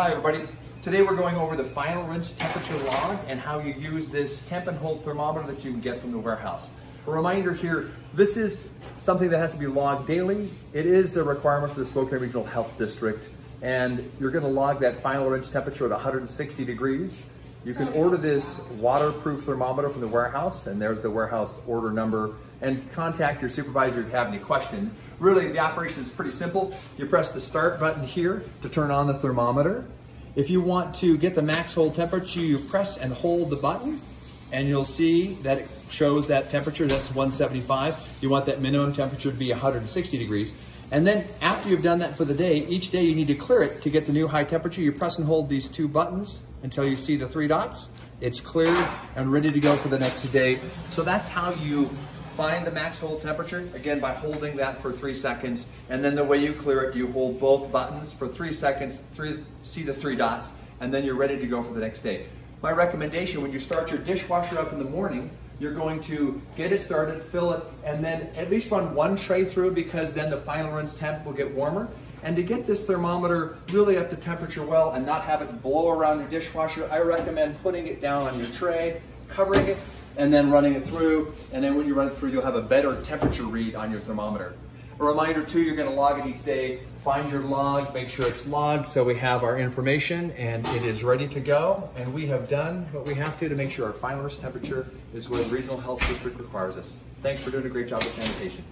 Hi everybody. Today we're going over the final rinse temperature log and how you use this temp and hold thermometer that you can get from the warehouse. A reminder here, this is something that has to be logged daily. It is a requirement for the Spokane Regional Health District and you're gonna log that final rinse temperature at 160 degrees. You can order this waterproof thermometer from the warehouse and there's the warehouse order number and contact your supervisor if you have any question. Really, the operation is pretty simple. You press the start button here to turn on the thermometer. If you want to get the max hold temperature, you press and hold the button and you'll see that it shows that temperature, that's 175. You want that minimum temperature to be 160 degrees. And then after you've done that for the day, each day you need to clear it to get the new high temperature. You press and hold these two buttons until you see the three dots. It's cleared and ready to go for the next day. So that's how you Find the max hold temperature, again by holding that for three seconds. And then the way you clear it, you hold both buttons for three seconds, three, see the three dots, and then you're ready to go for the next day. My recommendation, when you start your dishwasher up in the morning, you're going to get it started, fill it, and then at least run one tray through because then the final rinse temp will get warmer. And to get this thermometer really up to temperature well and not have it blow around your dishwasher, I recommend putting it down on your tray, covering it, and then running it through. And then when you run it through, you'll have a better temperature read on your thermometer. A reminder too, you're gonna log it each day. Find your log, make sure it's logged so we have our information and it is ready to go. And we have done what we have to to make sure our final temperature is where the Regional Health District requires us. Thanks for doing a great job with sanitation.